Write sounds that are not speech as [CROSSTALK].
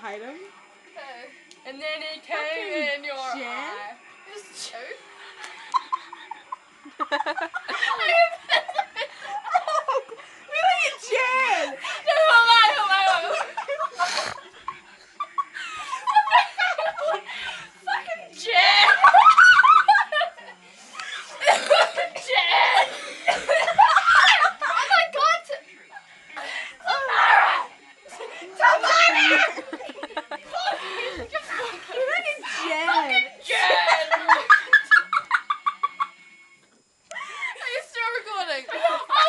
hide him? And then he came Fucking in your Jen? eye. It's joke. [LAUGHS] Alex. [LAUGHS]